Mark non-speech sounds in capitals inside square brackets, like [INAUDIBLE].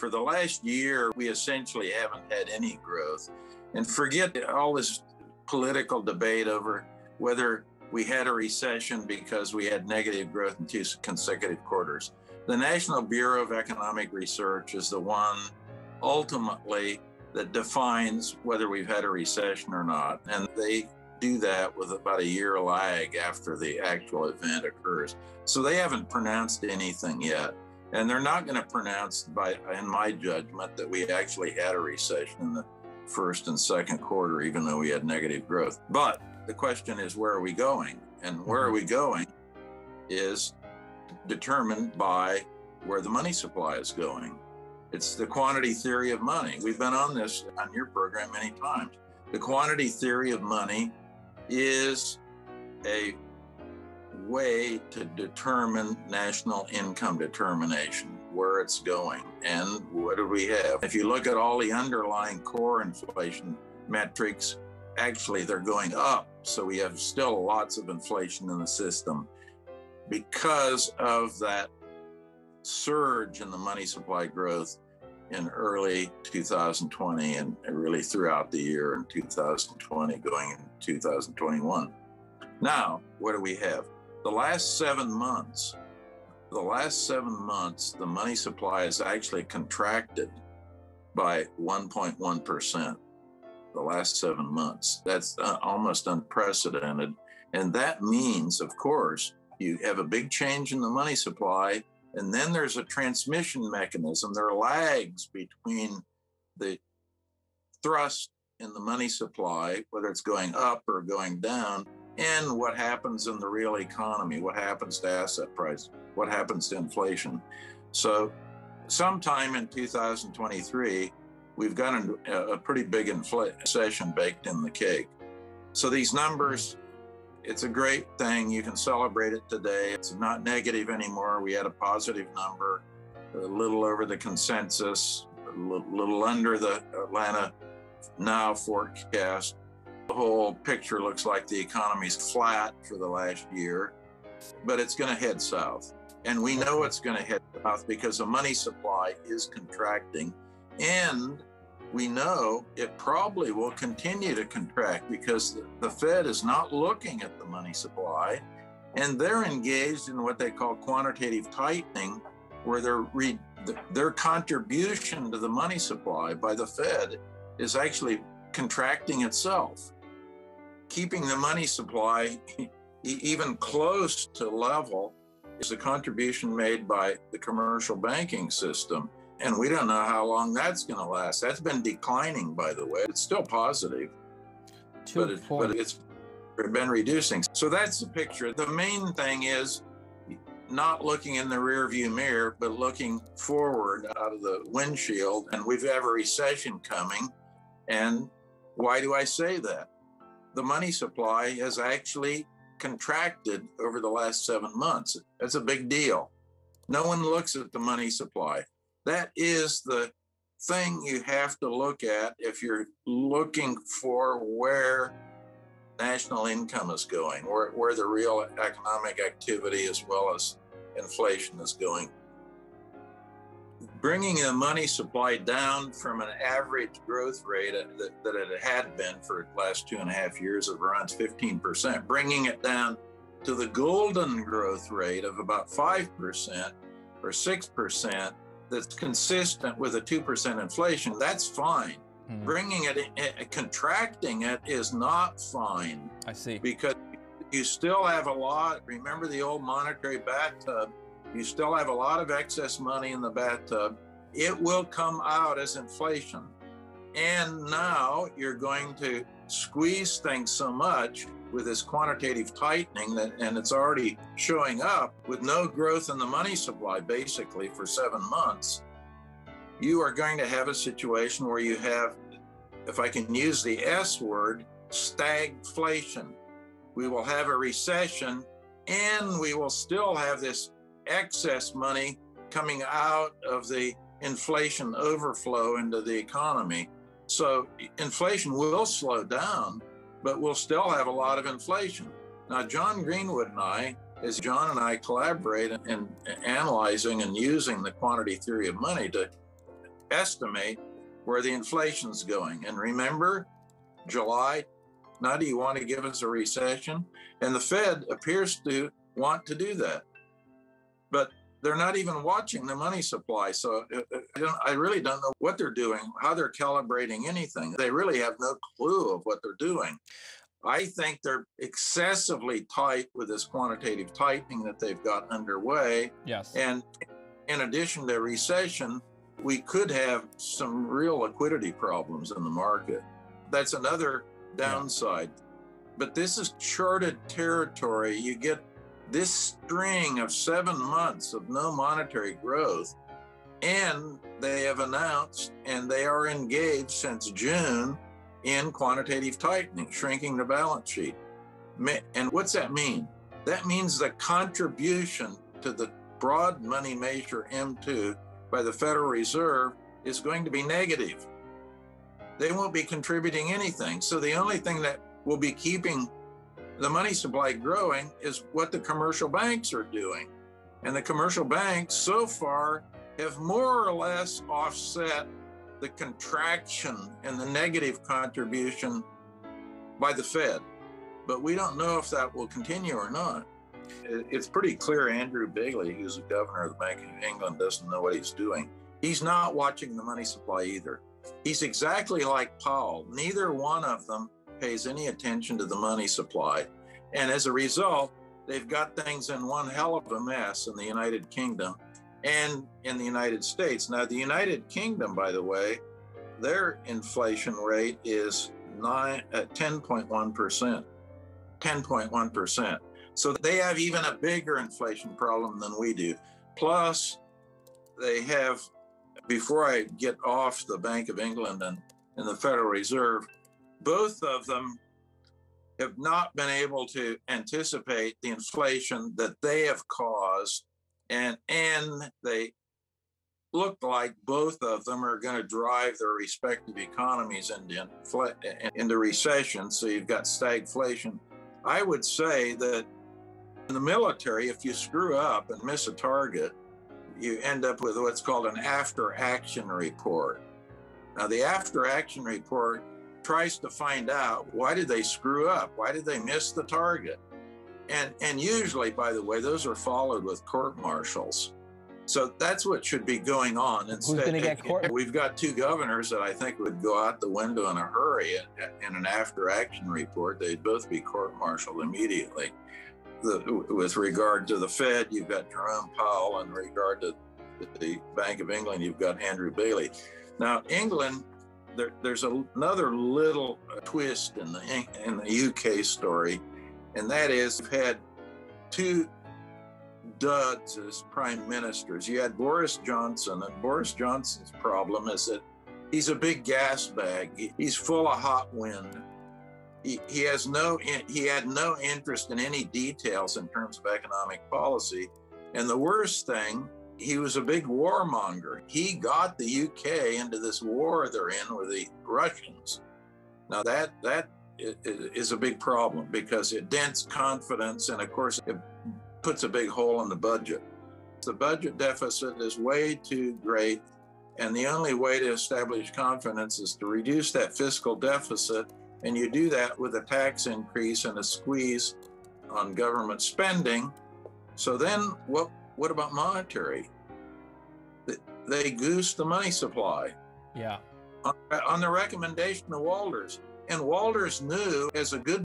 for the last year, we essentially haven't had any growth. And forget all this political debate over whether we had a recession because we had negative growth in two consecutive quarters. The National Bureau of Economic Research is the one ultimately that defines whether we've had a recession or not. And they do that with about a year lag after the actual event occurs. So they haven't pronounced anything yet. And they're not going to pronounce, by, in my judgment, that we actually had a recession in the first and second quarter, even though we had negative growth. But the question is, where are we going? And where are mm-hmm. we going is determined by where the money supply is going. It's the quantity theory of money. We've been on this on your program many times. The quantity theory of money is a way to determine national income determination, where it's going, and what do we have. If you look at all the underlying core inflation metrics, actually they're going up. So we have still lots of inflation in the system because of that surge in the money supply growth in early 2020 and really throughout the year in 2020 going into 2021. Now, what do we have? The last seven months, the last seven months, the money supply has actually contracted by 1.1%. The last seven months. That's uh, almost unprecedented. And that means, of course, you have a big change in the money supply, and then there's a transmission mechanism. There are lags between the thrust in the money supply, whether it's going up or going down, and what happens in the real economy, what happens to asset price, what happens to inflation. So, sometime in 2023, we've got a, a pretty big inflation baked in the cake. So, these numbers, it's a great thing. You can celebrate it today. It's not negative anymore. We had a positive number, a little over the consensus, a little under the Atlanta now forecast the whole picture looks like the economy's flat for the last year, but it's going to head south. And we know it's going to head south because the money supply is contracting. And we know it probably will continue to contract because the Fed is not looking at the money supply and they're engaged in what they call quantitative tightening, where their, re- their contribution to the money supply by the Fed is actually contracting itself keeping the money supply [LAUGHS] even close to level is a contribution made by the commercial banking system. And we don't know how long that's going to last. That's been declining, by the way. It's still positive, but, it, but it's been reducing. So that's the picture. The main thing is not looking in the rearview mirror, but looking forward out of the windshield. And we've have a recession coming. And why do I say that? The money supply has actually contracted over the last seven months. That's a big deal. No one looks at the money supply. That is the thing you have to look at if you're looking for where national income is going, where, where the real economic activity as well as inflation is going bringing the money supply down from an average growth rate that, that it had been for the last two and a half years of around 15%, bringing it down to the golden growth rate of about 5% or 6% that's consistent with a 2% inflation, that's fine. Mm. Bringing it, uh, contracting it is not fine. I see. Because you still have a lot. Remember the old monetary bathtub? You still have a lot of excess money in the bathtub. It will come out as inflation. And now you're going to squeeze things so much with this quantitative tightening that, and it's already showing up with no growth in the money supply basically for seven months. You are going to have a situation where you have, if I can use the S word, stagflation. We will have a recession and we will still have this excess money coming out of the inflation overflow into the economy. So inflation will slow down, but we'll still have a lot of inflation. Now, John Greenwood and I, as John and I collaborate in, in analyzing and using the quantity theory of money to estimate where the inflation's going. And remember, July, now do you want to give us a recession? And the Fed appears to want to do that. But they're not even watching the money supply. So uh, uh, I, don't, I really don't know what they're doing, how they're calibrating anything. They really have no clue of what they're doing. I think they're excessively tight with this quantitative tightening that they've got underway. Yes. And in addition to recession, we could have some real liquidity problems in the market. That's another downside. Yeah. But this is charted territory. You get this string of seven months of no monetary growth, and they have announced and they are engaged since June in quantitative tightening, shrinking the balance sheet. And what's that mean? That means the contribution to the broad money measure M2 by the Federal Reserve is going to be negative. They won't be contributing anything. So the only thing that will be keeping the money supply growing is what the commercial banks are doing. And the commercial banks so far have more or less offset the contraction and the negative contribution by the Fed. But we don't know if that will continue or not. It's pretty clear Andrew Bailey, who's the governor of the Bank of England, doesn't know what he's doing. He's not watching the money supply either. He's exactly like Powell. Neither one of them pays any attention to the money supply. And as a result, they've got things in one hell of a mess in the United Kingdom and in the United States. Now, the United Kingdom, by the way, their inflation rate is nine at 10.1%. 10.1%. So they have even a bigger inflation problem than we do. Plus, they have, before I get off the Bank of England and, and the Federal Reserve, both of them have not been able to anticipate the inflation that they have caused. And and they look like both of them are going to drive their respective economies into into recession so you've got stagflation. I would say that in the military if you screw up and miss a target you end up with what's called an after action report. Now the after action report tries to find out why did they screw up? Why did they miss the target? And and usually, by the way, those are followed with court martials. So that's what should be going on. Instead, Who's going to get court? We've got two governors that I think would go out the window in a hurry in an after-action report. They'd both be court-martialed immediately. The, with regard to the Fed, you've got Jerome Powell. In regard to the Bank of England, you've got Andrew Bailey. Now, England there, there's a, another little uh, twist in the in the UK story, and that is we've had two duds as prime ministers. You had Boris Johnson, and Boris Johnson's problem is that he's a big gas bag. He's full of hot wind. He, he has no he had no interest in any details in terms of economic policy. And the worst thing he was a big warmonger. He got the UK into this war they're in with the Russians. Now that that is a big problem because it dents confidence, and of course it puts a big hole in the budget. The budget deficit is way too great, and the only way to establish confidence is to reduce that fiscal deficit, and you do that with a tax increase and a squeeze on government spending. So then what what about monetary? They goose the money supply. Yeah. On, on the recommendation of Walters. And Walters knew as a good